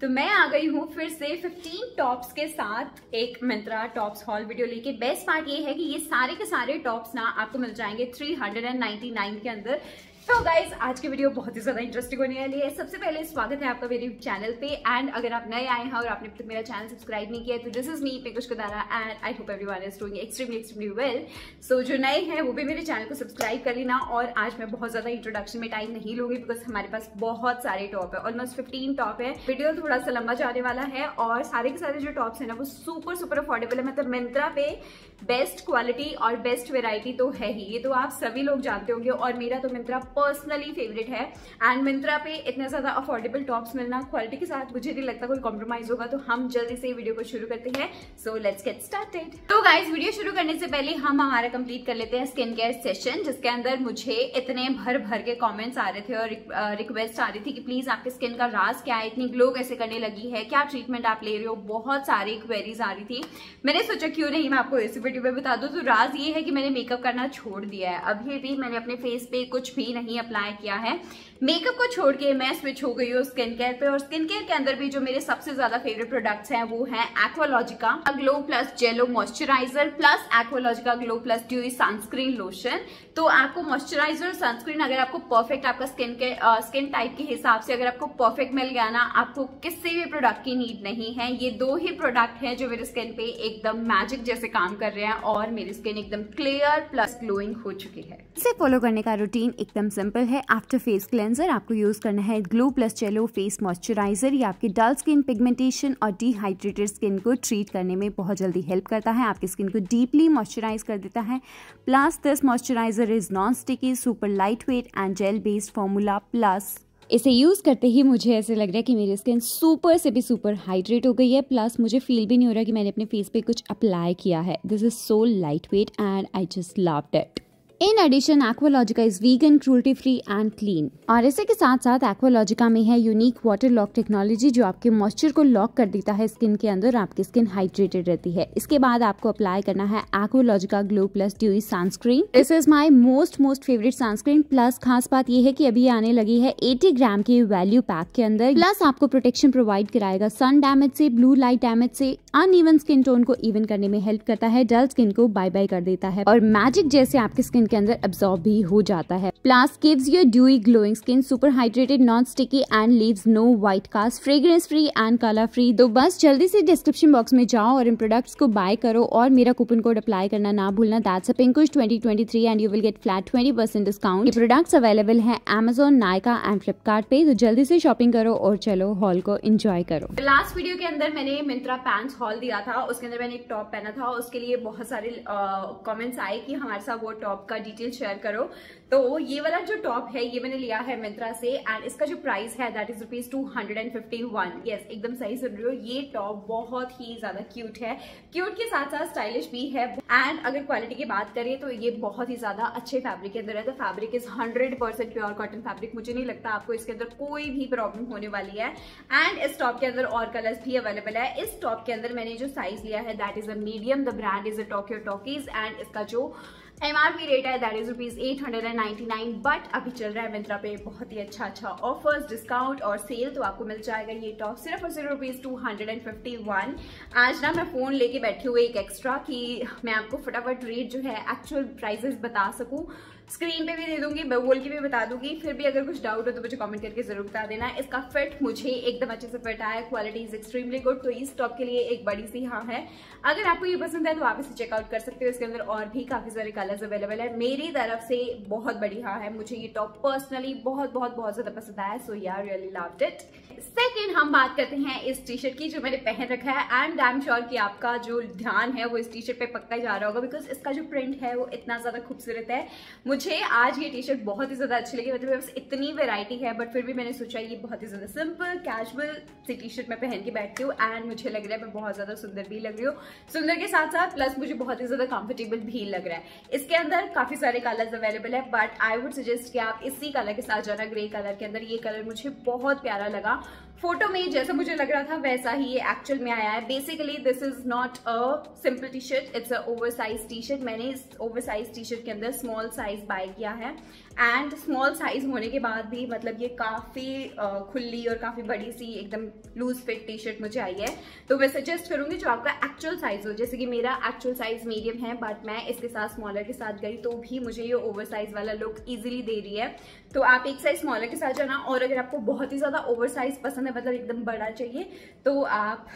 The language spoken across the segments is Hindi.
तो मैं आ गई हूँ फिर से 15 टॉप्स के साथ एक मिंत्रा टॉप्स हॉल वीडियो लेके। बेस्ट पार्ट ये है कि ये सारे के सारे टॉप्स ना आपको मिल जाएँगे 399 के अंदर। तो गाइज़ आज की वीडियो बहुत ही ज़्यादा इंटरेस्टिंग होने वाली है। सबसे पहले स्वागत है आपका मेरे चैनल पे। एंड अगर आप नए आए हैं और आपने तक मेरा चैनल सब्सक्राइब नहीं किया तो दिस इज़ मी पिकुश कुदारा and I hope everyone is doing extremely extremely well so जो नए हैं, वो भी मेरे चैनल को सब्सक्राइब कर लेना। और आज मैं बहुत ज़्यादा इंट्रोडक्शन में टाइम नहीं लूँगी बिकॉज़ हमारे पास बहुत सारे टॉप है। ऑलमोस्ट फिफ्टीन टॉप है। वीडियो थोड़ा सा लंबा जाने वाला है और सारे के सारे जो टॉप्स है ना, वो सुपर सुपर अफोर्डेबल है। मतलब मिंत्रा पे बेस्ट क्वालिटी और बेस्ट वेराइटी तो है ही। ये तो आप सभी लोग जानते होंगे। और मेरा तो मिंत्रा पर्सनली फेवरेट है. एंड मिंत्रा पे इतने ज़्यादा अफोर्डेबल टॉप्स मिलना क्वालिटी के साथ मुझे नहीं लगता कोई कॉम्प्रोमाइज होगा तो हम जल्दी से वीडियो को शुरू करते हैं. सो लेट्स गेट स्टार्टेड तो गाइज़ वीडियो शुरू करने से पहले हम हमारा कंप्लीट कर लेते हैं स्किन केयर सेशन जिसके अंदर मुझे इतने भर भर के कॉमेंट्स आ रहे थे और रिक्वेस्ट आ रही थी कि प्लीज़ आपके स्किन का राज क्या है, इतनी ग्लो कैसे करने लगी है, क्या ट्रीटमेंट आप ले रहे हो? बहुत सारी क्वेरीज आ रही थी. मैंने सोचा क्यों नहीं, मैं आपको इस वीडियो में बता दू तो राज ये है कि मैंने मेकअप करना छोड़ दिया है. अभी भी मैंने अपने फेस पे कुछ भी नहीं अप्लाई किया है। मेकअप को छोड़ के मैं स्विच हो गई हूँ स्किन केयर पे और स्किन केयर के अंदर भी जो मेरे सबसे ज़्यादा फेवरेट प्रोडक्ट्स हैं, वो है Aqualogica glow plus jello moisturiser plus Aqualogica glow plus dew sunscreen lotion तो आपको मॉइस्चराइजर सनस्क्रीन अगर आपको परफेक्ट आपका स्किन के स्किन टाइप के हिसाब से अगर आपको परफेक्ट मिल गया ना, आपको किसी भी प्रोडक्ट की नीड नहीं है। ये दो ही प्रोडक्ट है जो मेरे स्किन पे एकदम मैजिक जैसे काम कर रहे हैं और मेरी स्किन एकदम क्लियर प्लस ग्लोइंग हो चुकी है। इसे फॉलो करने का रूटीन एकदम सिंपल है। आफ्टर फेस क्लेंजर आपको यूज़ करना है। Glow plus jello face moisturiser ये आपकी डल स्किन पिगमेंटेशन और डिहाइड्रेटेड स्किन को ट्रीट करने में बहुत जल्दी हेल्प करता है। आपकी स्किन को डीपली मॉइस्चराइज कर देता है। Plus this moisturiser is non sticky super light weight and gel based formula plus इसे यूज़ करते ही मुझे ऐसे लग रहा है कि मेरी स्किन सुपर से भी सुपर हाइड्रेट हो गई है। प्लस मुझे फील भी नहीं हो रहा कि मैंने अपने फेस पे कुछ अप्लाई किया है। This is so light weight and I just love that in addition Aqualogica is vegan cruelty free and clean और इसी के साथ साथ एक्वालॉजिका में है यूनिक वाटर लॉक टेक्नोलॉजी जो आपके मॉइस्चर को लॉक कर देता है स्किन के अंदर, आपकी स्किन हाइड्रेटेड रहती है। इसके बाद आपको अप्लाई करना है Aqualogica glow plus dewy sunscreen this is my most most favourite sunscreen plus खास बात यह है की अभी आने लगी है एटी ग्राम के वैल्यू पैक के अंदर। प्लस आपको प्रोटेक्शन प्रोवाइड कराएगा सन डैमेज से ब्लू लाइट डैमेज से। अन स्किन टोन को इवन करने में हेल्प करता है डल स्किन को बाय बाय कर देता है। और मैजिक जैसे आपकी स्किन के अंदर एब्जॉर्ब भी हो जाता है। Plus gives your dewy glowing skin super hydrated non sticky and leaves no white cast fragrance free and colour free तो बस जल्दी से डिस्क्रिप्शन बॉक्स में जाओ और इन प्रोडक्ट्स को बाय करो और मेरा कूपन कोड अप्लाई करना ना भूलना। दैट्स पिंकुश 2023 and you will get flat 20% discount ये प्रोडक्ट्स अवेलेबल है अमेजोन नायका एंड फ्लिपकार्ट पे। तो जल्दी से शॉपिंग करो और चलो हॉल को एंजॉय करो। लास्ट वीडियो के अंदर मैंने मिंत्रा पैंट्स हॉल दिया था। उसके अंदर मैंने एक टॉप पहना था। उसके लिए बहुत सारे कमेंट्स आए कि हमारे साथ वो टॉप डिटेल शेयर करो। तो ये वाला जो टॉप है, ये मैंने लिया है मिंत्रा से एंड इसका जो प्राइस है that is rupees two hundred and fifty one yes एकदम सही सुन रहे हो। ये टॉप बहुत ही ज़्यादा क्यूट है। क्यूट के साथ साथ स्टाइलिश भी है। एंड अगर क्वालिटी की बात करें तो ये बहुत ही ज़्यादा अच्छे फैब्रिक के अंदर है। तो fabric is hundred percent pure cotton fabric मुझे नहीं लगता आपको इसके अंदर कोई भी प्रॉब्लम होने वाली है। एंड इस टॉप के अंदर और कलर्स भी अवेलेबल है। इस टॉप के अंदर मैंने जो साइज़ लिया है that is a medium the brand is a Tokyo Talkies and इसका जो एमआरपी रेट है that is rupees eight hundred and ninety nine but अभी चल रहा है मिंत्रा पे बहुत ही अच्छा अच्छा ऑफर्स डिस्काउंट और सेल तो आपको मिल जाएगा ये टॉप सिर्फ़ और सिर्फ़ rupees two hundred and fifty one आज ना मैं फ़ोन लेके बैठी हुई एक एक्स्ट्रा कि मैं आपको फटाफट रेट जो है एक्चुअल प्राइजेस बता सकूँ। स्क्रीन पे भी दे दूँगी बोल के भी बता दूँगी। फिर भी अगर कुछ डाउट हो तो मुझे कमेंट करके ज़रूर बता देना। इसका फिट मुझे एकदम अच्छे से फिट आया क्वालिटी इज़ एक्सट्रीमली गुड तो इस टॉप के लिए एक बड़ी सी हाँ है। अगर आपको ये पसंद है तो आप इसे चेकआउट कर सकते हो। इसके अंदर और भी काफ़ी सारे कलर्स अवेलेबल है। मेरी तरफ़ से बहुत बड़ी हाँ है। मुझे ये टॉप पर्सनली बहुत बहुत बहुत ज़्यादा पसंद आया। सो यार रियली लव्ड इट सेकेंड हम बात करते हैं इस टी शर्ट की जो मैंने पहन रखा है। एंड आई एम श्योर कि आपका जो ध्यान है वो इस टी शर्ट पे पक्का जा रहा होगा। बिकॉज़ इसका जो प्रिंट है वो इतना ज़्यादा खूबसूरत है। मुझे आज ये टी शर्ट बहुत ही ज़्यादा अच्छी लगी मतलब बस इतनी वेराइटी है बट फिर भी मैंने सोचा ये बहुत ही ज़्यादा सिंपल कैजुअल सी टी शर्ट मैं पहन के बैठती हूँ एंड मुझे लग रहा है मैं बहुत ज़्यादा सुंदर भी लग रही हूँ। सुंदर के साथ साथ प्लस मुझे बहुत ही ज़्यादा कंफर्टेबल भी लग रहा है। इसके अंदर काफ़ी सारे कलर्स अवेलेबल है बट आई वुड सजेस्ट कि आप इसी कलर के साथ जाना ग्रे कलर के अंदर। ये कलर मुझे बहुत प्यारा लगा। फ़ोटो में जैसा मुझे लग रहा था, वैसा ही ये एक्चुअल में आया है। Basically this is not a simple T shirt it's a over size T shirt मैंने इस ओवर साइज़ टी शर्ट के अंदर स्मॉल साइज़ बाय किया है। एंड स्मॉल साइज़ होने के बाद भी मतलब ये काफ़ी खुली और काफ़ी बड़ी सी एकदम लूज फिट टी शर्ट मुझे आई है। तो मैं सजेस्ट करूँगी जो आपका एक्चुअल साइज़ हो। जैसे कि मेरा एक्चुअल साइज़ मीडियम है बट मैं इसके साथ स्मॉलर के साथ गई तो भी मुझे ये ओवर साइज़ वाला लुक इजीली दे रही है। तो आप एक साइज़ स्मॉलर के साथ जाना, और अगर आपको बहुत ही ज़्यादा ओवर साइज़ पसंद है मतलब एकदम बड़ा चाहिए तो आप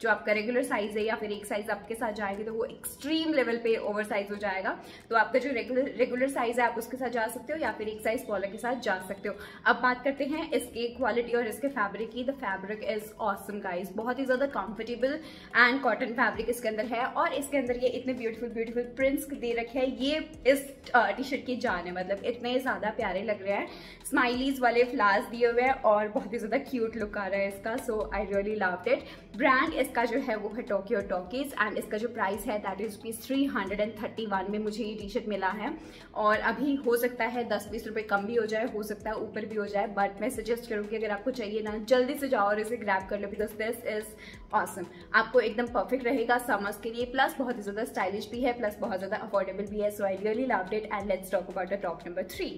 जो आपका रेगुलर साइज़ है या फिर एक साइज़ आपके साथ जाएगी तो वो एक्सट्रीम लेवल पे ओवर साइज़ हो जाएगा। तो आपका जो रेगुलर रेगुलर साइज़ है, आप उसके साथ जा सकते हो या फिर एक साइज़ स्मॉलर के साथ जा सकते हो। अब बात करते हैं इसके क्वालिटी और इसके फैब्रिक की। The fabric is awesome guys बहुत ही ज़्यादा कंफर्टेबल एंड कॉटन फैब्रिक इसके अंदर है और इसके अंदर ये इतने ब्यूटीफुल ब्यूटीफुल प्रिंट्स दे रखे हैं। ये इस टी शर्ट की जान है मतलब इतने ज़्यादा प्यारे लग रहे हैं। स्माइलीज वाले फ्लावर्स दिए हुए हैं और बहुत ही ज़्यादा क्यूट लुक आ रहा है इसका so I really love it brand इसका जो है वो है टोक्यो टॉकीज एंड इसका जो प्राइस है that is rupees three hundred and thirty one में मुझे ये टी शर्ट मिला है। और अभी हो सकता है दस बीस रुपए कम भी हो जाए, हो सकता है ऊपर भी हो जाए बट मैं सजेस्ट करूँगी अगर आपको चाहिए ना, जल्दी से जाओ और इसे ग्रैप कर लो बिकॉज़ दिस इज़ ऑसम आपको एकदम परफेक्ट रहेगा समर्स के लिए प्लस बहुत ही ज़्यादा स्टाइलिश भी है प्लस बहुत ज़्यादा अफोर्डेबल भी है। So I really love it and let's talk about the top number three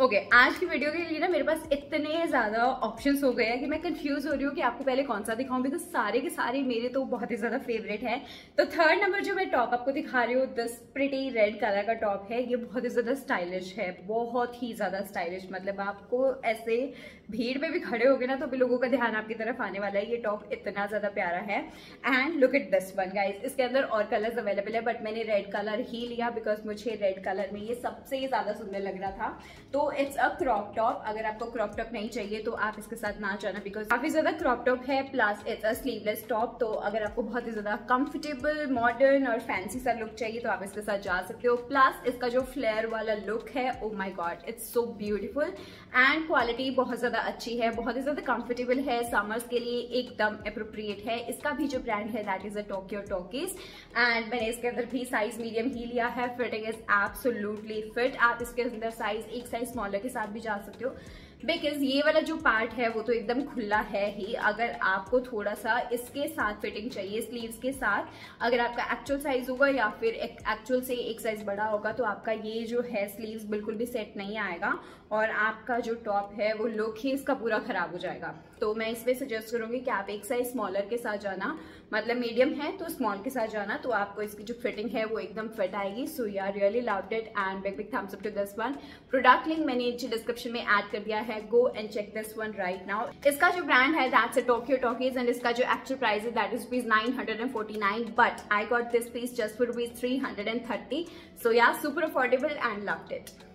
okay okay, आज की वीडियो के लिए ना मेरे पास इतने ज़्यादा ऑप्शंस हो गए हैं कि मैं कंफ्यूज हो रही हूँ कि आपको पहले कौन सा दिखाऊँ बिकॉज़ सारे के सारे मेरे तो बहुत ही ज़्यादा फेवरेट है। तो थर्ड नंबर जो मैं टॉप आपको दिखा रही हूँ दस प्रिटी रेड कलर का टॉप है ये बहुत ही ज़्यादा स्टाइलिश है बहुत ही ज़्यादा स्टाइलिश मतलब आपको ऐसे भीड़ में भी खड़े हो गए ना तो भी लोगों का ध्यान आपकी तरफ़ आने वाला है। ये टॉप इतना ज़्यादा प्यारा है। And look it this one guys इसके अंदर और कलर्स अवेलेबल है बट मैंने रेड कलर ही लिया बिकॉज़ मुझे रेड कलर में ये सबसे ज़्यादा सुंदर लग रहा था। तो इट्स अ क्रॉप टॉप अगर आपको क्रॉप टॉप नहीं चाहिए तो आप इसके साथ ना जाना बिकॉज़ काफ़ी ज़्यादा क्रॉप टॉप है plus it's a sleeveless top तो अगर आपको बहुत ही ज़्यादा कंफर्टेबल मॉडर्न और फैंसी सा लुक चाहिए तो आप इसके साथ जा सकते हो। प्लस इसका जो फ्लेयर वाला लुक है ओ my god it's so beautiful and quality बहुत ज़्यादा अच्छी है, बहुत ही ज़्यादा कंफर्टेबल है समर्स के लिए एकदम अप्रोप्रिएट है। इसका भी जो ब्रांड है that is a Tokyo Talkies and मैंने इसके अंदर भी साइज़ मीडियम ही लिया है। फिटिंग इज़ एब्सोल्युटली फिट आप इसके अंदर साइज़ एक साइज़ स्मॉलर के साथ भी जा सकते हो। बिकॉज़ ये वाला जो पार्ट है, वो तो एकदम खुला है ही। अगर आपको थोड़ा सा इसके साथ फिटिंग चाहिए स्लीव्स के साथ, अगर आपका एक्चुअल साइज़ होगा या फिर एक्चुअल से एक साइज़ बड़ा होगा तो आपका ये जो है स्लीव्स बिल्कुल भी सेट नहीं आएगा। और आपका जो टॉप है, वो लुक ही इसका पूरा खराब हो जाएगा। तो मैं इसमें सजेस्ट करूँगी कि आप एक साइज़ स्मॉलर के साथ जाना। मतलब मीडियम है तो स्मॉल के साथ जाना तो आपको इसकी जो फिटिंग है, वो एकदम फिट आएगी। So you are really love it and big big thumbs up to this one product link मैंने नीचे डिस्क्रिप्शन में ऐड कर दिया है। Go and check this one right now इसका जो ब्रांड है दैट्स टोक्यो टॉकीज एंड इसका जो एक्चुअल प्राइस है that is rupees nine hundred and forty nine but I got this piece just for rupees three hundred and thirty so yeah super affordable and loved it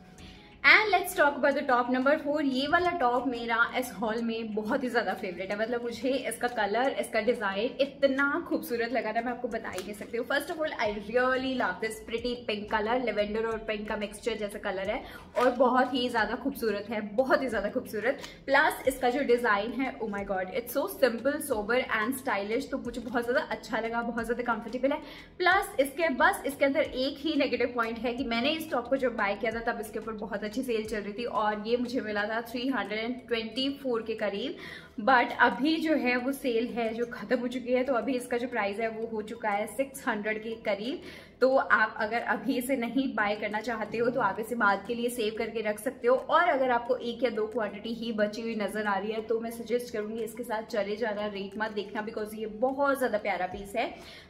and let's talk about the top number four ये वाला टॉप मेरा इस हॉल में बहुत ही ज़्यादा फेवरेट है। मतलब मुझे इसका कलर इसका डिज़ाइन इतना खूबसूरत लगा था, मैं आपको बता ही नहीं सकती हूँ। First of all I really love this pretty pink colour lavender और पिंक का मिक्सचर जैसा कलर है और बहुत ही ज़्यादा खूबसूरत है, बहुत ही ज़्यादा खूबसूरत। प्लस इसका जो डिज़ाइन है ओ my god it's so simple sober and stylish तो मुझे बहुत ज़्यादा अच्छा लगा, बहुत ज़्यादा कंफर्टेबल है। प्लस इसके, बस इसके अंदर एक ही नेगेटिव पॉइंट है कि मैंने इस टॉप को जब बाय किया था, तब इसके ऊपर बहुत अच्छी सेल चल रही थी और ये मुझे मिला था 324 के करीब। बट अभी जो है वो सेल है, जो खत्म हो चुकी है तो अभी इसका जो प्राइस है वो हो चुका है 600 के करीब। तो आप अगर अभी इसे नहीं बाय करना चाहते हो तो आप इसे बाद के लिए सेव करके रख सकते हो। और अगर आपको एक या दो क्वांटिटी ही बची हुई नज़र आ रही है तो मैं सजेस्ट करूँगी इसके साथ चले जाना रेट मत देखना बिकॉज़ ये बहुत ज़्यादा प्यारा पीस है।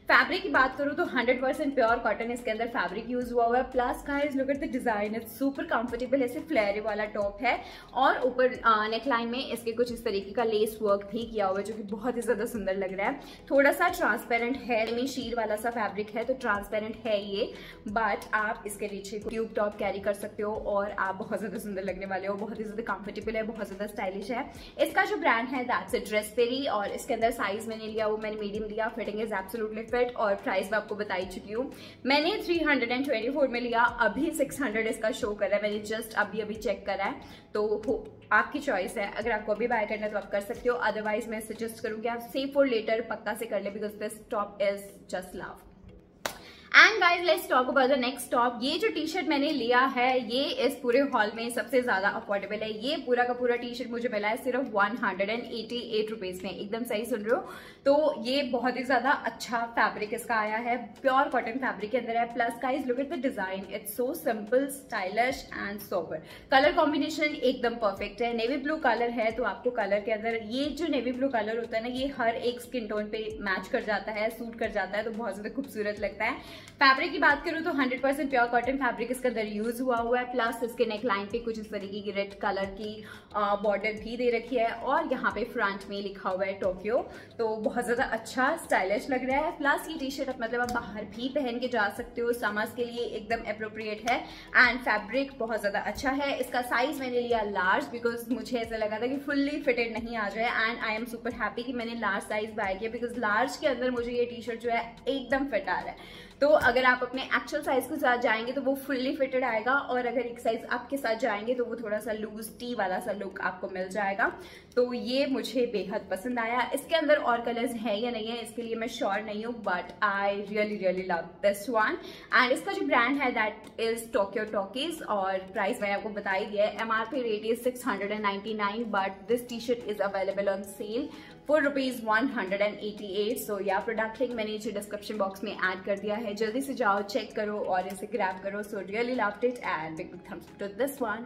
फैब्रिक की बात करूँ तो हंड्रेड परसेंट प्योर कॉटन इसके अंदर फैब्रिक यूज़ हुआ हुआ है। प्लस का is look at the design is super comfortable ऐसे फ्लेयर वाला टॉप है। और ऊपर नेकलाइन में इसके कुछ इस तरीके का लेस वर्क भी किया हुआ है, जो कि बहुत ही ज़्यादा सुंदर लग रहा है। थोड़ा सा ट्रांसपेरेंट है में शीर वाला सा फैब्रिक है तो ट्रांसपेरेंट है ये बट आप इसके नीचे ट्यूब टॉप कैरी कर सकते हो और आप बहुत ज़्यादा सुंदर लगने वाले हो, बहुत ही ज़्यादा कंफर्टेबल है, बहुत ज़्यादा स्टाइलिश है। इसका जो ब्रांड है दैट्स ड्रेस पेरी और इसके अंदर साइज़ मैंने लिया, वो मैंने मीडियम लिया फिटिंग इज़ एब्सोल्युटली फिट और प्राइस मैं आपको बताई चुकी हूँ। मैंने थ्री में लिया, अभी सिक्स इसका शो कर रहा है, मैंने जस्ट अभी अभी चेक करा है तो आपकी चॉइस है। अगर आपको अभी बाय करना है तो आप कर सकते हो। अदरवाइज़ मैं सजेस्ट करूँगी आप सेफ़ और लेटर पक्का से कर ले because this top is just love and guys let's talk about the next top ये जो टी शर्ट मैंने लिया है, ये इस पूरे हॉल में सबसे ज़्यादा अफोर्डेबल है। ये पूरा का पूरा टी शर्ट मुझे मिला है सिर्फ़ one hundred and eighty eight rupees में। एकदम सही सुन रहे हो? तो ये बहुत ही ज़्यादा अच्छा फैब्रिक इसका आया है। प्योर कॉटन फैब्रिक के अंदर है। Plus guys look at the design it's so simple stylish and sober colour combination एकदम परफेक्ट है। नेवी ब्लू कलर है तो आपको कलर के अंदर ये जो नेवी ब्लू कलर होता है ना, ये हर एक स्किन टोन पे मैच कर जाता है सूट कर जाता है तो बहुत ज़्यादा खूबसूरत लगता है। फैब्रिक की बात करूँ तो 100% प्योर कॉटन फैब्रिक इसके अंदर यूज़ हुआ हुआ है प्लस इसके नेक लाइन पे कुछ इस तरीके की रेड कलर की बॉर्डर भी दे रखी है और यहाँ पे फ्रंट में लिखा हुआ है टोक्यो तो बहुत ज़्यादा अच्छा स्टाइलिश लग रहा है। प्लस ये टी शर्ट मतलब आप बाहर भी पहन के जा सकते हो समर्स के लिए एकदम अप्रोप्रिएट है। एंड फैब्रिक बहुत ज़्यादा अच्छा है। इसका साइज़ मैंने लिया लार्ज बिकॉज़ मुझे ऐसा लगा था कि फुल्ली फिटेड नहीं आ जाए। And I am super happy कि मैंने लार्ज साइज़ बाय किया बिकॉज़ लार्ज के अंदर मुझे ये टी शर्ट जो है एकदम फिट आ रहा है। तो अगर आप अपने एक्चुअल साइज़ के साथ जाएँगे तो वो फुल्ली फिटेड आएगा और अगर एक साइज़ आपके साथ जाएँगे तो वो थोड़ा सा लूज टी वाला सा लुक आपको मिल जाएगा। तो ये मुझे बेहद पसंद आया। इसके अंदर और कलर्स है या नहीं है, इसके लिए मैं श्योर नहीं हूँ but I really really love this one and इसका जो ब्रांड है दैट इज़ टोक्यो टॉकीज और प्राइस मैंने आपको बता ही। दिया है MRP rate is six but this T shirt is available on sale for rupees one hundred and eighty eight so yeah product link मैंने नीचे डिस्क्रिप्शन बॉक्स में ऐड कर दिया है। जल्दी से जाओ चेक करो और इसे ग्रैप करो। So really love it and big thumbs to this one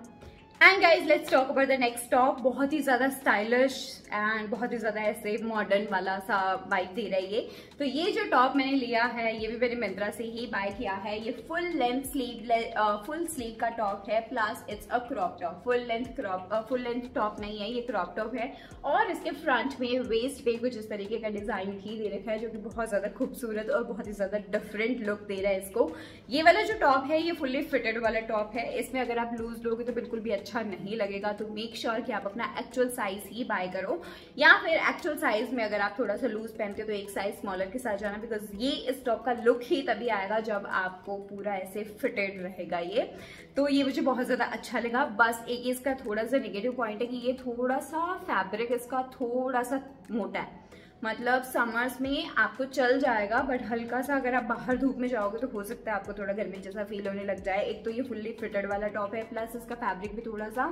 and guys let's talk about the next top बहुत ही ज़्यादा स्टाइलिश एंड बहुत ही ज़्यादा ऐसे मॉडर्न वाला सा बाइक दे रहा है ये। तो ये जो टॉप मैंने लिया है, ये भी मैंने मिंत्रा से ही बाय किया है। ये full length sleeve full sleeve का टॉप है plus it's a crop top full length crop full length top नहीं है, ये क्रॉप टॉप है। और इसके फ्रंट में वेस्ट पे कुछ इस तरीके का डिज़ाइन भी दे रखा है, जो कि बहुत ज़्यादा खूबसूरत और बहुत ही ज़्यादा डिफरेंट लुक दे रहा है इसको। ये वाला जो टॉप है, ये फुल्ली फिटेड वाला टॉप है। इसमें अगर आप लूज लोगे तो बिल्कुल भी अच्छा अच्छा नहीं लगेगा तो मेक श्योर sure कि आप अपना एक्चुअल साइज़ ही बाय करो। या फिर एक्चुअल साइज़ में अगर आप थोड़ा सा लूज पहनते हो तो एक साइज़ स्मॉलर के साथ जाना बिकॉज़ ये इस टॉप का लुक ही तभी आएगा जब आपको पूरा ऐसे फिटेड रहेगा ये। तो ये मुझे बहुत ज़्यादा अच्छा लगा। बस एक इसका थोड़ा सा निगेटिव पॉइंट है कि ये थोड़ा सा फैब्रिक इसका थोड़ा सा मोटा है। मतलब समर्स में आपको चल जाएगा बट हल्का सा अगर आप बाहर धूप में जाओगे तो हो सकता है आपको थोड़ा गर्मी जैसा फील होने लग जाए। एक तो ये फुल्ली फिटेड वाला टॉप है प्लस इसका फैब्रिक भी थोड़ा सा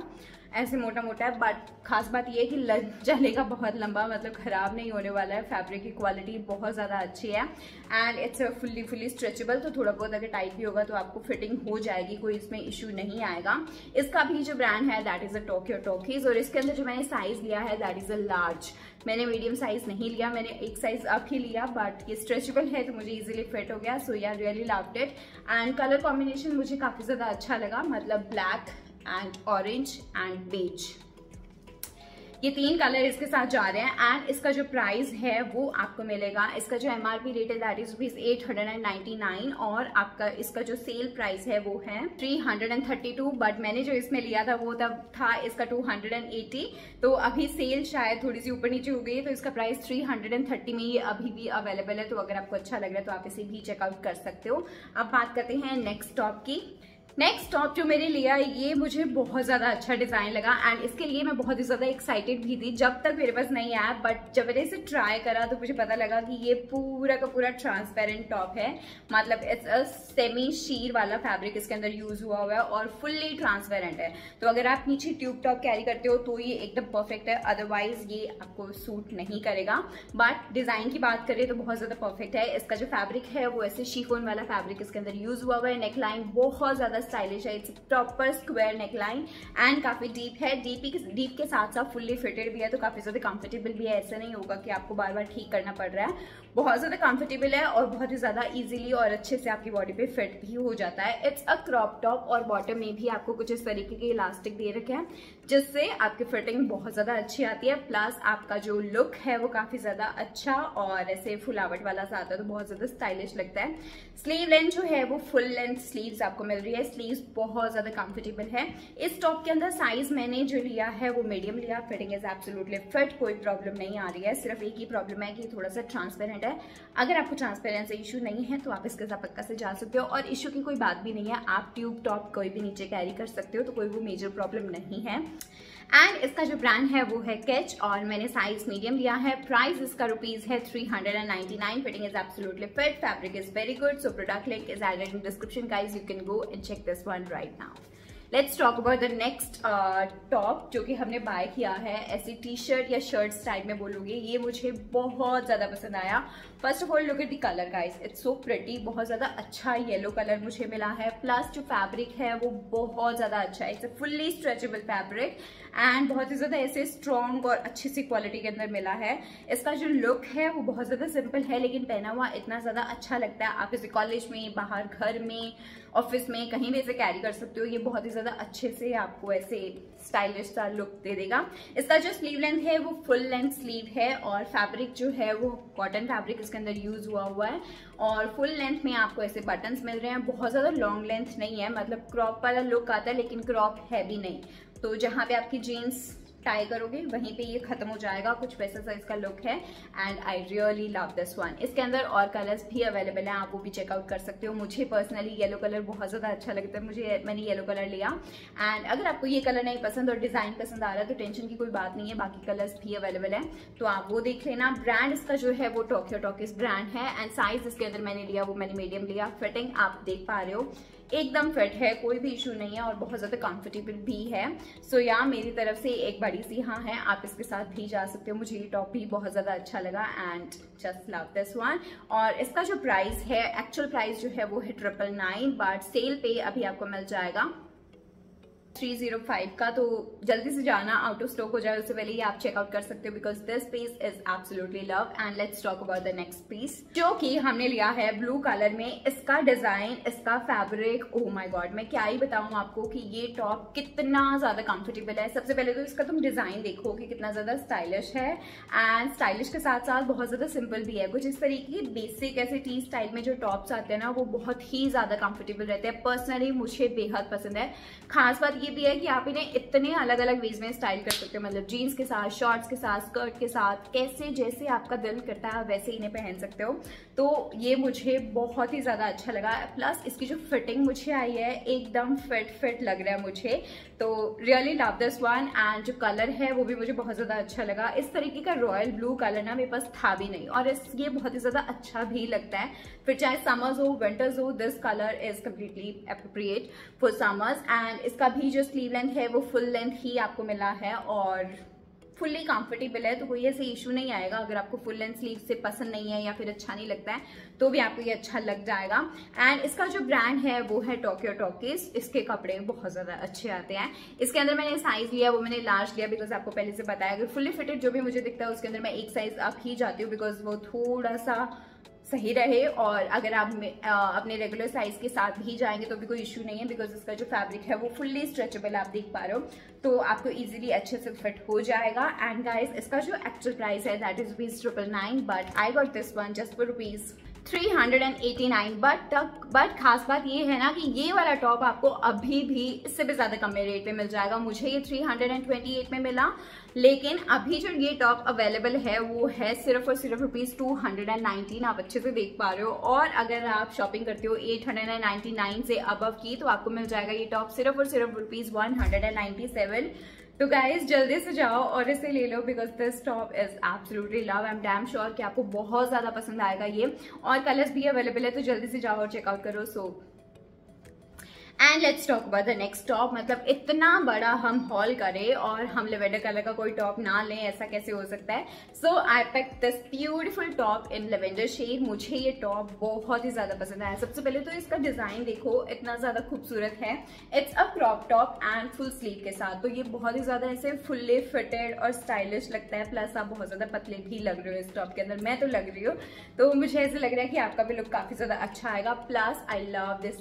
ऐसे मोटा मोटा है बट खास बात ये है कि लग चलेगा बहुत लंबा मतलब खराब नहीं होने वाला है। फैब्रिक की क्वालिटी बहुत ज़्यादा अच्छी है and it's fully fully stretchable तो थोड़ा बहुत अगर टाइट भी होगा तो आपको फिटिंग हो जाएगी, कोई इसमें इशू नहीं आएगा। इसका भी जो ब्रांड है that is a Tokyo Talkies और इसके अंदर जो मैंने साइज़ लिया है दैट इज़ अ लार्ज मैंने मीडियम साइज़ नहीं लिया मैंने एक साइज़ ही लिया बट ये स्ट्रेचेबल है तो मुझे इजिली फिट हो गया। So yeah really loved it and colour combination मुझे काफ़ी ज़्यादा अच्छा लगा मतलब black and orange and beige ये तीन कलर इसके साथ जा रहे हैं एंड इसका जो प्राइस है वो आपको मिलेगा। इसका जो एमआरपी रेट है that is rupees eight hundred and ninety nine और आपका इसका जो सेल प्राइस है वो है three hundred and thirty two but मैंने जो इसमें लिया था वो तब था इसका टू हंड्रेड एंड एटी तो अभी सेल शायद थोड़ी सी ऊपर नीचे हो गई तो इसका price three hundred and thirty में ये अभी भी अवेलेबल है। तो अगर आपको अच्छा लग रहा है तो आप इसे भी चेकआउट कर सकते हो। अब बात करते हैं नेक्स्ट टॉप की। नेक्स्ट टॉप जो मेरे लिया ये मुझे बहुत ज़्यादा अच्छा डिज़ाइन लगा एंड इसके लिए मैं बहुत ही ज़्यादा एक्साइटेड भी थी। जब तक मेरे पास नहीं आया बट जब मैंने इसे ट्राई करा तो मुझे पता लगा कि ये पूरा का पूरा ट्रांसपेरेंट टॉप है। मतलब इट्स अ सेमी शीर वाला फैब्रिक इसके अंदर यूज़ हुआ हुआ है और फुल्ली ट्रांसपेरेंट है। तो अगर आप नीचे ट्यूब टॉप कैरी करते हो तो ये एकदम परफेक्ट है। अदरवाइज़ ये आपको सूट नहीं करेगा। बट डिज़ाइन की बात करें तो बहुत ज़्यादा परफेक्ट है। इसका जो फैब्रिक है, वो ऐसे शीफोन वाला फैब्रिक इसके अंदर यूज़ हुआ हुआ है। नेकलाइन बहुत ज़्यादा स्टाइलिश है. It's proper square neckline and काफ़ी डीप है. डीप डीप के साथ साथ फुल्ली फिटेड भी है तो काफ़ी ज़्यादा कंफर्टेबल भी है. ऐसा नहीं होगा कि आपको बार बार ठीक करना पड़ रहा है. बहुत ज़्यादा कंफर्टेबल है और बहुत ही ज़्यादा ईजिली और अच्छे से आपकी बॉडी पे फिट भी हो जाता है. इट्स अ क्रॉप टॉप और बॉटम में भी आपको कुछ इस तरीके के इलास्टिक दे रखे हैं. जिससे आपकी फिटिंग बहुत ज़्यादा अच्छी आती है प्लस आपका जो लुक है वो काफ़ी ज़्यादा अच्छा और ऐसे फुलावट वाला सा आता है तो बहुत ज़्यादा स्टाइलिश लगता है। स्लीव लेंथ जो है वो फुल लेंथ स्लीव्स आपको मिल रही है। स्लीव्स बहुत ज़्यादा कंफर्टेबल है। इस टॉप के अंदर साइज़ मैंने जो लिया है, वो मीडियम लिया। फिटिंग इज़ एब्सोल्युटली फिट कोई प्रॉब्लम नहीं आ रही है। सिर्फ़ एक ही प्रॉब्लम है कि थोड़ा सा ट्रांसपेरेंट है। अगर आपको ट्रांसपेरेंसी इशू नहीं है तो आप इसके साथ पक्का से जा सकते हो। और इशू की कोई बात भी नहीं है। आप ट्यूब टॉप कोई भी नीचे कैरी कर सकते हो तो कोई वो मेजर प्रॉब्लम नहीं है। एंड इसका जो ब्रांड है वो है कैच और मैंने साइज़ मीडियम लिया है। प्राइस इसका रुपीज़ है three hundred and ninety nine fitting is absolutely fit fabric is very good so product link is added in description guys you can go and check this one right now let's talk about the next top जो कि हमने बाय किया है। ऐसी टी शर्ट या शर्ट स्टाइल में बोलोगे, ये मुझे बहुत ज़्यादा पसंद आया। First of all look at the colour guys it's so pretty बहुत ज़्यादा अच्छा येलो कलर मुझे मिला है। प्लस जो फैब्रिक है, वो बहुत ज़्यादा अच्छा है। It's fully stretchable fabric and बहुत ही ज़्यादा ऐसे स्ट्रॉन्ग और अच्छी सी क्वालिटी के अंदर मिला है। इसका जो लुक है, वो बहुत ज़्यादा सिंपल है, लेकिन पहना हुआ इतना ज़्यादा अच्छा लगता है। आप इसे कॉलेज में, बाहर घर में ऑफ़िस में, कहीं भी इसे कैरी कर सकते हो। ये बहुत ही ज़्यादा अच्छे से आपको ऐसे स्टाइलिश सा लुक दे देगा। इसका जो स्लीव लेंथ है, वो फुल लेंथ स्लीव है और फैब्रिक जो है, वो कॉटन फैब्रिक इसके अंदर यूज़ हुआ हुआ है। और फुल लेंथ में आपको ऐसे बटन्स मिल रहे हैं। बहुत ज़्यादा लॉन्ग लेंथ नहीं है। मतलब क्रॉप वाला लुक आता है, लेकिन क्रॉप है भी नहीं। तो जहाँ पे आपकी जीन्स टाई करोगे, वहीं पे ये खत्म हो जाएगा, कुछ वैसा सा इसका लुक है and I really love this one इसके अंदर और कलर्स भी अवेलेबल हैं, आप वो भी चेकआउट कर सकते हो. मुझे पर्सनली येलो कलर बहुत ज़्यादा अच्छा लगता है, मुझे मैंने येलो कलर लिया. एंड अगर आपको ये कलर नहीं पसंद और डिज़ाइन पसंद आ रहा है तो टेंशन की कोई बात नहीं है, बाकी कलर्स भी अवेलेबल है. तो आप वो देख लेना. ब्रांड इसका जो है, वो टोक्यो टॉकिस ब्रांड है एंड साइज़ इसके अंदर मैंने लिया, वो मैंने मीडियम लिया. फिटिंग आप देख पा रहे हो. एकदम फिट है कोई भी इशू नहीं है और बहुत ज़्यादा कंफर्टेबल भी है। सो so, या मेरी तरफ़ से एक बड़ी सी हाँ है आप इसके साथ भी जा सकते हो। मुझे ये टॉप भी बहुत ज़्यादा अच्छा लगा and just love this one और इसका जो प्राइस है एक्चुअल प्राइस जो है वो है ट्रिपल नाइन बट सेल पे अभी आपको मिल जाएगा। 305 का तो जल्दी से जाना आउट ऑफ़ स्टॉक हो जाए, उससे पहले ही आप चेकआउट कर सकते हो because this piece is absolutely love and let's talk about the next piece जो कि हमने लिया है ब्लू कलर में, इसका डिज़ाइन इसका फैब्रिक ओ माय गॉड मैं क्या ही बताऊँ आपको कि ये टॉप कितना ज़्यादा कंफर्टेबल है। सबसे पहले तो इसका तुम डिज़ाइन देखो कि कितना ज़्यादा स्टाइलिश है एंड स्टाइलिश के साथ साथ बहुत ज़्यादा सिंपल भी है, कुछ इस तरीके के बेसिक ऐसे टी स्टाइल में जो टॉप्स आते हैं ना, वो बहुत ही ज़्यादा कंफर्टेबल रहते हैं। पर्सनली मुझे बेहद पसंद है। खास बात ये भी है कि आप इन्हें इतने अलग अलग वेज में स्टाइल कर सकते हो मतलब जीन्स के साथ शॉर्ट्स के साथ स्कर्ट के साथ, कैसे जैसे आपका दिल करता है, आप वैसे इन्हें पहन सकते हो। तो ये मुझे बहुत ही ज़्यादा अच्छा लगा। प्लस इसकी जो फिटिंग मुझे आई है, एकदम फिट फिट लग रहा है मुझे। तो really love this one and जो कलर है वो भी मुझे बहुत ज़्यादा अच्छा लगा। इस तरीके का रॉयल ब्लू कलर ना मेरे पास था भी नहीं और इस ये बहुत ही ज़्यादा अच्छा भी लगता है। फिर चाहे समर्स हो विंटर्स हो this colour is completely appropriate for summers and इसका भी जो स्लीव लेंथ है वो फुल लेंथ ही आपको मिला है और फुल्ली कंफर्टेबल है तो कोई ऐसे इशू नहीं आएगा। अगर आपको फुल लेंथ स्लीव से पसंद नहीं है या फिर अच्छा नहीं लगता है तो भी आपको ये अच्छा लग जाएगा। एंड इसका जो ब्रांड है, वो है टोक्यो टॉकीज इसके कपड़े बहुत ज़्यादा अच्छे आते हैं। इसके अंदर मैंने साइज़ लिया, वो मैंने लार्ज लिया बिकॉज़ आपको पहले से बताया। अगर फुल्ली फिटेड जो भी मुझे दिखता है, उसके अंदर मैं एक साइज़ आप ही जाती हूँ बिकॉज़ वो थोड़ा सा सही रहे और अगर आप अपने रेगुलर साइज़ के साथ भी जाएँगे तो भी कोई इश्यू नहीं है बिकॉज़ इसका जो फैब्रिक है वो फुल्ली स्ट्रेचेबल आप देख पा रहे हो। तो आपको इजीली अच्छे से फिट हो जाएगा। एंड गाइस इसका जो एक्चुअल प्राइस है that is rupees triple nine but I got this one just for rupees 389 but but खास बात ये है ना कि ये वाला टॉप आपको अभी भी इससे भी ज़्यादा कम रेट पे मिल जाएगा। मुझे ये 328 में मिला, लेकिन अभी जो ये टॉप अवेलेबल है, वो है सिर्फ़ और सिर्फ़ रुपीज़ टू आप अच्छे से देख पा रहे हो। और अगर आप शॉपिंग करते हो eight hundred and ninety nine से अबव की तो आपको मिल जाएगा ये टॉप सिर्फ़ और सिर्फ़ रुपीज़ वन तो गाइज़ जल्दी से जाओ और इसे ले लो because this top is absolutely love I am damn sure कि आपको बहुत ज़्यादा पसंद आएगा ये। और कलर्स भी अवेलेबल है तो जल्दी से जाओ और चेकआउट करो so so, and let's talk about the next top मतलब इतना बड़ा हम हॉल करें और हम लेवेंडर कलर का कोई टॉप ना लें, ऐसा कैसे हो सकता है? So I pack this beautiful top in lavender shade मुझे ये टॉप बहुत ही ज़्यादा पसंद आया। सबसे पहले तो इसका डिज़ाइन देखो, इतना ज़्यादा खूबसूरत है। It's a crop top and full sleeve के साथ। तो ये बहुत ही ज़्यादा ऐसे फुल्ली फिटेड और स्टाइलिश लगता है। प्लस आप बहुत ज़्यादा पतले भी लग रहे हो इस टॉप के अंदर। मैं तो लग रही हूँ। तो मुझे ऐसे लग रहा है कि आपका भी लुक काफ़ी ज़्यादा अच्छा आएगा। Plus I love this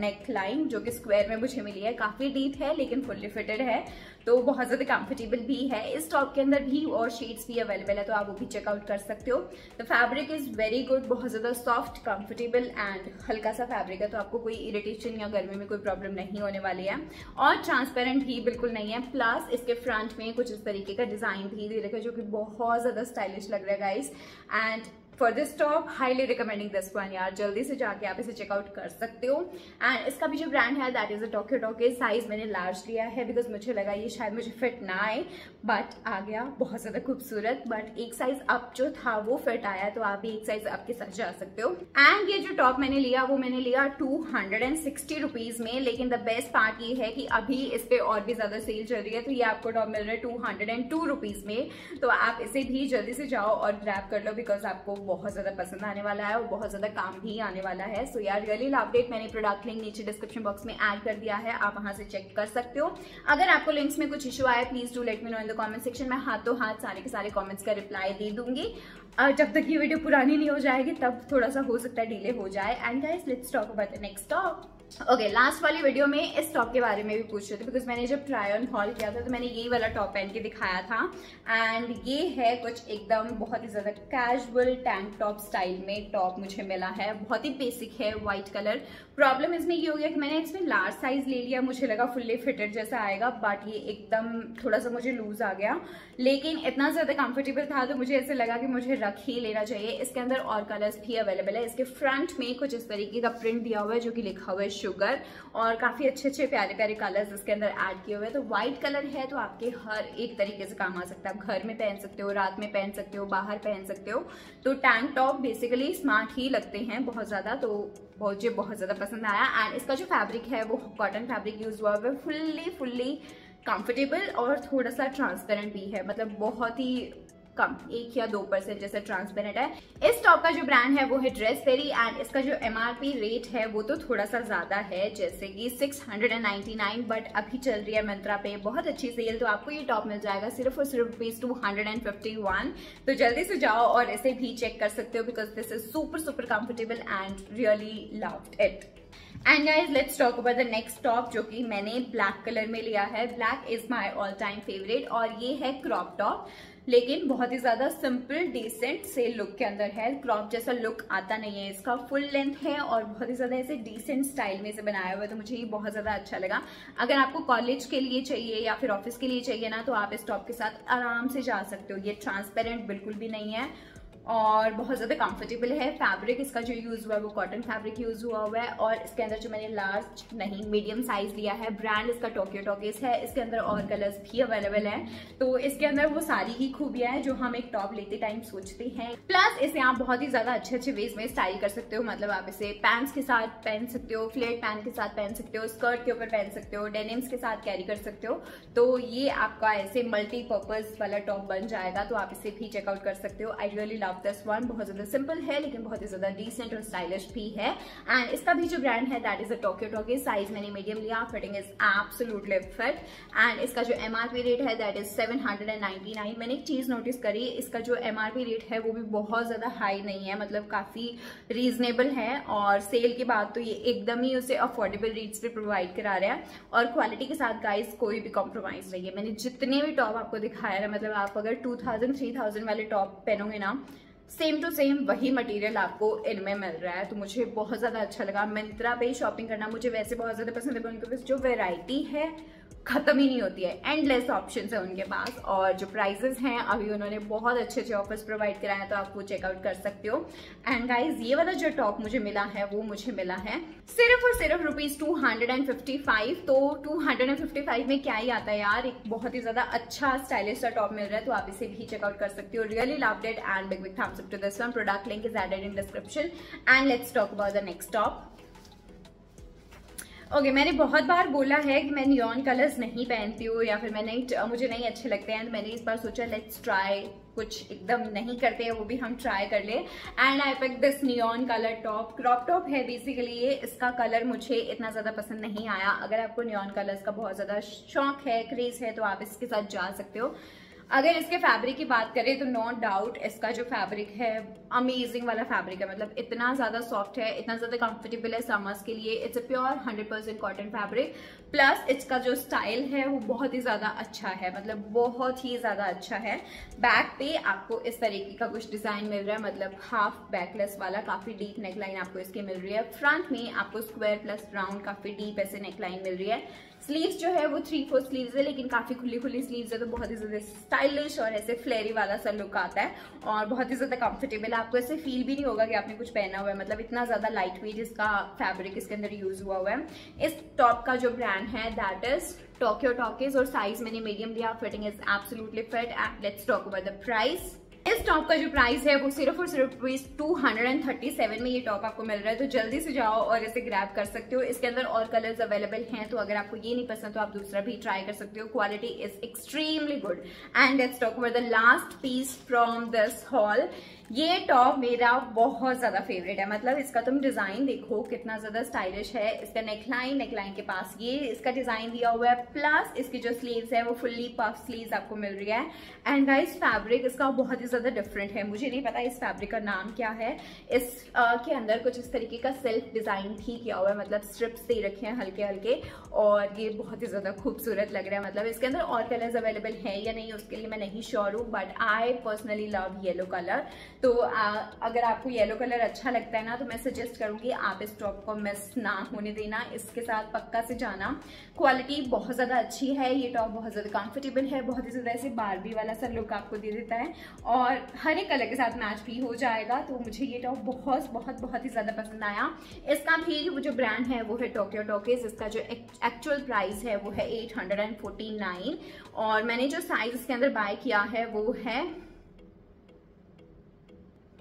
neckline line जो कि स्क्वायर में मुझे मिली है। काफ़ी डीप है, लेकिन फुल्ली फिटेड है। तो बहुत ज़्यादा कंफर्टेबल भी है। इस टॉप के अंदर भी और शेड्स भी अवेलेबल है तो आप वो भी चेकआउट कर सकते हो। The fabric is very good बहुत ज़्यादा सॉफ्ट कंफर्टेबल एंड हल्का सा फैब्रिक है तो आपको कोई इरिटेशन या गर्मी में कोई प्रॉब्लम नहीं होने वाली है। और ट्रांसपेरेंट भी बिल्कुल नहीं है। प्लस इसके फ्रंट में कुछ इस तरीके का डिज़ाइन भी दे रखा है, जो कि बहुत ज़्यादा स्टाइलिश लग रहा है guys and for this top highly recommending this one यार जल्दी से जाके आप इसे चेकआउट कर सकते हो एंड इसका भी जो ब्रांड है दैट इज़ अ टोक्यो टोके साइज़ मैंने लार्ज लिया है बिकॉज़ मुझे लगा ये शायद मुझे फिट ना आए. बट आ गया, बहुत ज़्यादा खूबसूरत. बट एक साइज़ अप जो था, वो फिट आया तो आप भी एक साइज़ अप के साथ जा सकते हो. एंड ये जो टॉप मैंने लिया, वो मैंने लिया two hundred and sixty rupees में. लेकिन द बेस्ट पार्ट ये है कि अभी इस पे और भी ज़्यादा सेल चल रही है तो ये आपको टॉप मिल रहा है two hundred and two rupees में. तो आप इसे भी जल्दी से जाओ और ग्रैप कर लो बिकॉज़ आपको बहुत ज़्यादा पसंद आने वाला है और बहुत ज़्यादा काम भी आने वाला है। सो यार रियली लव डेट मैंने प्रोडक्ट लिंक नीचे डिस्क्रिप्शन बॉक्स में ऐड कर दिया है, आप वहाँ से चेक कर सकते हो। अगर आपको लिंक्स में कुछ इशू आया please do let me know in the comment section में हाथों हाथ सारे के सारे कॉमेंट्स का रिप्लाई दे दूँगी। जब तक ये वीडियो पुरानी नहीं हो जाएगी, तब थोड़ा सा हो सकता है डिले हो जाए। And guys let's talk about the next top okay last वाली वीडियो में इस टॉप के बारे में भी पूछ रहे थे बिकॉज़ मैंने जब ट्राई ऑन हॉल किया था तो मैंने यही वाला टॉप पहन के दिखाया था। एंड ये है कुछ एकदम बहुत ही ज़्यादा कैजुअल टैंक टॉप स्टाइल में टॉप मुझे मिला है। बहुत ही बेसिक है व्हाइट कलर प्रॉब्लम इसमें ये हो गया कि मैंने इसमें लार्ज साइज़ ले लिया, मुझे लगा फुल्ली फिटेड जैसा आएगा बट ये एकदम थोड़ा सा मुझे लूज आ गया। लेकिन इतना ज़्यादा कंफर्टेबल था तो मुझे ऐसे लगा कि मुझे रख ही लेना चाहिए। इसके अंदर और कलर्स भी अवेलेबल है। इसके फ्रंट में कुछ इस तरीके का प्रिंट दिया हुआ है जो कि लिखा हुआ है शुगर और काफ़ी अच्छे अच्छे प्यारे प्यारे कलर्स इसके अंदर ऐड किए हुए हैं। तो व्हाइट कलर है तो आपके हर एक तरीके से काम आ सकता है। आप घर में पहन सकते हो, रात में पहन सकते हो, बाहर पहन सकते हो। तो टैंक टॉप बेसिकली स्मार्ट ही लगते हैं बहुत ज़्यादा। तो मुझे बहुत ज़्यादा पसंद आया। एंड इसका जो फैब्रिक है वो कॉटन फैब्रिक यूज़ हुआ है। फुल्ली फुल्ली कंफर्टेबल और थोड़ा सा ट्रांसपेरेंट भी है। मतलब बहुत ही कम, एक या दो परसेंट जैसे ट्रांसपेरेंट है। इस टॉप का जो ब्रांड है, वो है ड्रेस फेरी एंड इसका जो एमआरपी रेट है, वो तो थोड़ा सा ज़्यादा है, जैसे कि 699 बट अभी चल रही है मंत्रा पे। बहुत अच्छी सेल तो आपको ये टॉप मिल जाएगा, सिर्फ़ और सिर्फ़ रुपीज़ टू तो जल्दी से जाओ और इसे भी चेक कर सकते हो because this is super super comfortable and really love it and guys let's talk about the next top जो कि मैंने ब्लैक कलर में लिया है। Black is my all time favourite और ये है क्रॉप टॉप लेकिन बहुत ही ज़्यादा सिंपल डिसेंट से लुक के अंदर है। क्रॉप जैसा लुक आता नहीं है, इसका फुल लेंथ है और बहुत ही ज़्यादा ऐसे डिसेंट स्टाइल में इसे बनाया हुआ है तो मुझे ये बहुत ज़्यादा अच्छा लगा। अगर आपको कॉलेज के लिए चाहिए या फिर ऑफ़िस के लिए चाहिए ना तो आप इस टॉप के साथ आराम से जा सकते हो। ये ट्रांसपेरेंट बिल्कुल भी नहीं है। और बहुत ज़्यादा कंफर्टेबल है। फैब्रिक इसका जो यूज़ हुआ है, वो कॉटन फैब्रिक यूज़ हुआ हुआ है और इसके अंदर जो मैंने लार्ज नहीं मीडियम साइज़ लिया है ब्रांड इसका टोक्यो टोकेस है। इसके अंदर और कलर्स भी अवेलेबल है। तो इसके अंदर वो सारी ही खूबियाँ हैं जो हम एक टॉप लेते टाइम सोचते हैं। प्लस इसे आप बहुत ही ज़्यादा अच्छे अच्छे वेज में स्टाइल कर सकते हो। मतलब आप इसे पैंट्स के साथ पहन सकते हो फ्लेट पैंट के साथ पहन सकते हो स्कर्ट के ऊपर पहन सकते हो डेनिम्स के साथ कैरी कर सकते हो। तो ये आपका ऐसे मल्टीपर्पज वाला टॉप बन जाएगा तो आप इसे भी चेकआउट कर सकते हो। I really love this one बहुत ज़्यादा सिंपल है, लेकिन बहुत ही ज़्यादा डिसेंट और स्टाइलिश भी है. एंड इसका भी जो ब्रांड है दैट इज़ अ टोक्यो टोके साइज़ मैंने मीडियम लिया. Fitting is absolutely fit and इसका जो एमआरपी रेट है दैट इज़ सेवन मैंने एक चीज़ नोटिस करी, इसका जो एमआरपी रेट है, वो भी बहुत ज़्यादा हाई नहीं है. मतलब काफ़ी रीजनेबल है. और सेल के बाद तो ये एकदम ही उसे अफोर्डेबल रेट्स पे प्रोवाइड करा रहा है. और क्वालिटी के साथ गाइस कोई भी कॉम्प्रोमाइज नहीं है. मैंने जितने भी टॉप आपको दिखाया है मतलब आप अगर टू थाउज़ेंड थ्री थाउज़ेंड वाले टॉप पहनोगे ना सेम टू सेम वही मटेरियल आपको इनमें मिल रहा है। तो मुझे बहुत ज़्यादा अच्छा लगा। मिंत्रा पे शॉपिंग करना मुझे वैसे बहुत ज़्यादा पसंद है उनके पास जो वेराइटी है खत्म ही नहीं होती है। एंडलेस ऑप्शन है उनके पास। और जो प्राइजेस हैं, अभी उन्होंने बहुत अच्छे अच्छे ऑफर्स प्रोवाइड कराए हैं तो आप वो चेकआउट कर सकते हो। एंड गाइज़ ये वाला जो टॉप मुझे मिला है, वो मुझे मिला है सिर्फ़ और सिर्फ़ rupees two hundred and fifty five तो two hundred and fifty five में क्या ही आता है यार, एक बहुत ही ज़्यादा अच्छा स्टाइलिश सा टॉप मिल रहा है तो आप इसे भी चेकआउट कर सकते हो। Really love and big big thumbs up to this one product link is added in description and let's talk about the next top okay okay, मैंने बहुत बार बोला है कि मैं नियॉन कलर्स नहीं पहनती हूँ या फिर मैं नहीं मुझे नहीं अच्छे लगते हैं। तो मैंने इस बार सोचा लेट्स ट्राई कुछ एकदम नहीं करते हैं वो भी हम ट्राई कर ले। And I pick this neon colour top crop top है बेसिकली ये इसका कलर मुझे इतना ज़्यादा पसंद नहीं आया। अगर आपको नियॉन कलर्स का बहुत ज़्यादा शौक है क्रेज है तो आप इसके साथ जा सकते हो। अगर इसके फैब्रिक की बात करें तो नो डाउट इसका जो फैब्रिक है अमेजिंग वाला फैब्रिक है। मतलब इतना ज़्यादा सॉफ्ट है, इतना ज़्यादा कंफर्टेबल है समर्स के लिए। It's a pure hundred percent cotton fabric plus इसका जो स्टाइल है, वो बहुत ही ज़्यादा अच्छा है। मतलब बहुत ही ज़्यादा अच्छा है। बैक पे आपको इस तरीके का कुछ डिज़ाइन मिल रहा है। मतलब हाफ़ बैकलेस वाला, काफ़ी डीप नेकलाइन आपको इसकी मिल रही है। फ्रंट में आपको स्क्वायर प्लस राउंड काफ़ी डीप ऐसे नेकलाइन मिल रही है। स्लीव्स जो है वो थ्री फोर स्लीव्स है, लेकिन काफ़ी खुली खुली स्लीव्स है तो बहुत ही ज़्यादा स्टाइलिश और ऐसे फ्लेरी वाला सा लुक आता है और बहुत ही ज़्यादा कंफर्टेबल है। आपको ऐसे फील भी नहीं होगा कि आपने कुछ पहना हुआ है मतलब इतना ज़्यादा लाइट वेट इसका फैब्रिक इसके अंदर यूज़ हुआ हुआ है। इस टॉप का जो ब्रांड है दैट इज़ टोक्यो टॉकीज और साइज़ मैंने मीडियम लिया fitting is absolutely fit and let's talk about the price इस टॉप का जो प्राइस है वो सिर्फ़ और सिर्फ़ rupees two hundred and thirty seven में ये टॉप आपको मिल रहा है तो जल्दी से जाओ और इसे ग्रैब कर सकते हो। इसके अंदर और कलर्स अवेलेबल हैं तो अगर आपको ये नहीं पसंद तो आप दूसरा भी ट्राई कर सकते हो। Quality is extremely good and let's talk about the last piece from this haul ये टॉप मेरा बहुत ज़्यादा फेवरेट है। मतलब इसका तुम डिज़ाइन देखो कितना ज़्यादा स्टाइलिश है। इसका नेकलाइन नेकलाइन के पास ये इसका डिज़ाइन दिया हुआ है। प्लस इसकी जो स्लीव्स है वो फुल्ली पफ स्लीव्स आपको मिल रही है। एंड गाइस फैब्रिक इसका बहुत ही ज़्यादा डिफरेंट है। मुझे नहीं पता इस फैब्रिक का नाम क्या है। इस आ, के अंदर कुछ इस तरीके का सेल्फ डिज़ाइन भी किया हुआ है। मतलब स्ट्रिप्स दे रखे हैं हल्के हल्के। और ये बहुत ही ज़्यादा खूबसूरत लग रहा है। मतलब इसके अंदर और कलर्स अवेलेबल है या नहीं उसके लिए मैं नहीं श्योर हूँ। But I personally love yellow colour तो आ, अगर आपको येलो कलर अच्छा लगता है ना तो मैं सजेस्ट करूँगी आप इस टॉप को मिस ना होने देना। इसके साथ पक्का से जाना। क्वालिटी बहुत ज़्यादा अच्छी है ये टॉप बहुत ज़्यादा कंफर्टेबल है बहुत ही ज़्यादा ऐसे बारबी वाला सा लुक आपको दे देता है। और हर एक कलर के साथ मैच भी हो जाएगा तो मुझे ये टॉप बहुत बहुत बहुत ही ज़्यादा पसंद आया। इसका भी जो ब्रांड है वो है टोक्यो टोकेज इसका जो एक्चुअल प्राइस है वो है एट और मैंने जो साइज़ इसके अंदर बाय किया है वो है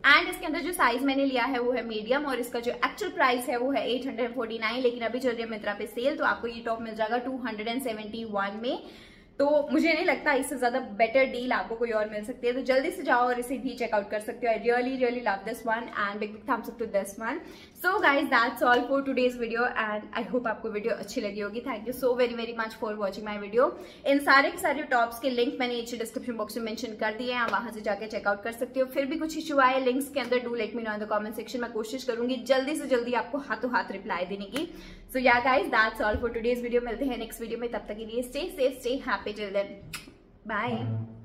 एंड इसके अंदर जो साइज़ मैंने लिया है वो है मीडियम और इसका जो एक्चुअल प्राइस है वो है 849 लेकिन अभी चल रही है मित्रा पे सेल तो आपको ये टॉप मिल जाएगा 271 में। तो मुझे नहीं लगता इससे ज़्यादा बेटर डील आपको कोई और मिल सकती है। तो जल्दी से जाओ और इसे भी चेकआउट कर सकते हो। I really really love this one and big big thumbs up to this one so guys that's all for today's video and I hope आपको वीडियो अच्छी लगी होगी. Thank you so very very much for watching my video इन सारे के सारे टॉप्स के लिंक मैंने नीचे डिस्क्रिप्शन बॉक्स में मेंशन कर दिए हैं. वहाँ से जाकर चेकआउट कर सकते हो. फिर भी कुछ इशू आए लिंक्स के अंदर do let me know in the comment section में कोशिश करूँगी जल्दी से जल्दी आपको हाथों हाथ रिप्लाई देने की. So yeah guys that's all for today's video मिलते हैं नेक्स्ट वीडियो में. तब तक के लिए stay safe stay happy then Bye.